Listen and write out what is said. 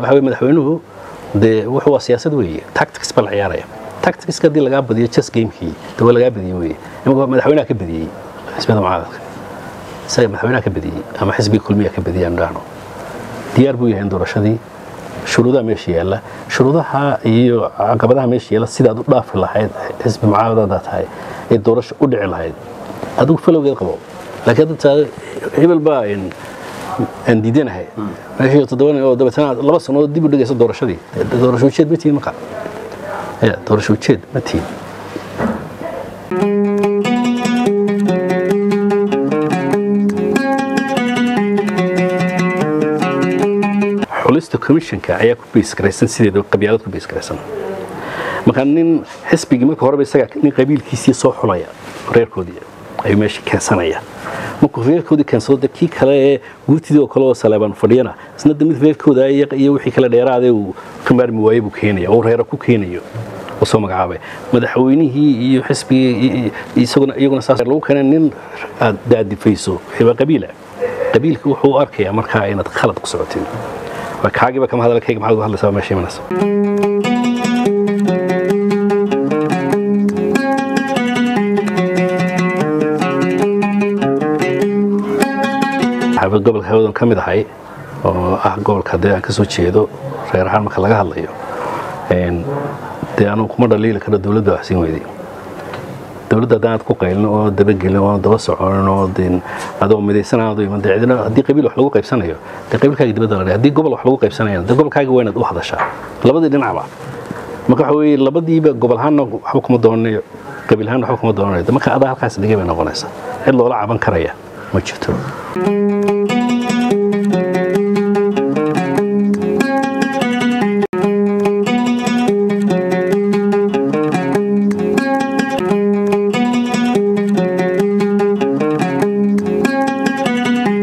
waxa weye madaxweynuhu dee wuxuu waa siyaasad weeye. Tactics baa la ciyaaraya. Tacticska haddii lagaa badiyo chess gamekii de waa lagaa badiyey weeye. Imika madaxweynaha ka badiyey xisbiyada mucaaradka. Isaga madaxweynaha ka badiyey ama xisbiga kulmiya ka badiyey aanu dhahno diyaar buu yahay in doorashadii. Shuruudaha meesha yaalla. Shuruudaha iyo caqabadaha meesha yaalla sidaad u dhaafi lahayd xisbi mucaaradada tahay ee doorasho u dhici lahayd adigu falowgeed qabo. Laakiin hadda hebel baa aan diidanahay. Meeshii toddoban oo dabeetana laba sannadood dib u dhigaysa doorashadii. Doorasho ujeed ma tihin marka? Doorasho ujeed ma tihin. Xulista commissionka ayaa ku beesgaraysan sideeda qabyaalad ku beesgaraysan marka nin xisbigii marka horeba isaga nin qabiilkiisii soo xulaya reerkoodii ayuu meesha keensanaya markuu reerkoodii keensado de kii kale ee guurtidii oo kale oo saleebaan fadhiyana isna de mid reerkooda iyo wixii kale dheeraadee uu ka maarmi waaye buu keenaya oo reera ku keenayo oo soo magacaabay. Madaxweynihii iyo xisbigii iyaguna saas lagu keenay nin aad daadifayso waa qabiila. Qabiilka wuxuu arkayaa markaa inaad khalad ku socotin kaagiiba kama hadalkayga maxaad uga hadlaysaa meesha imanaysa gobolka hawadan ka mid ahay oo ah gobolka haddii aan ka soo jeedo reer ahaan marka laga hadlayo dee anugu kuma dhaliili karo dowladda waxsiin weyday dowladda haddaan ku qaylin oo dabagelin oo daba soconin oo adoo midaysanado iman dee haddii qabiil wax lagu qaybsanayo dee qabiilkaaga dibadda la haddii gobol wax lagu qaybsanayana dee gobolkaaga waa u hadashaa. Labadii dhinacba marka waxa weeye labadiiba gobol ahaanna waxba kuma doonanayo qabiil ahaanna waxba kuma doonanayo marka adaa halkaas dhigay bay noqonaysaa. Cid loola caban karaya ma jirto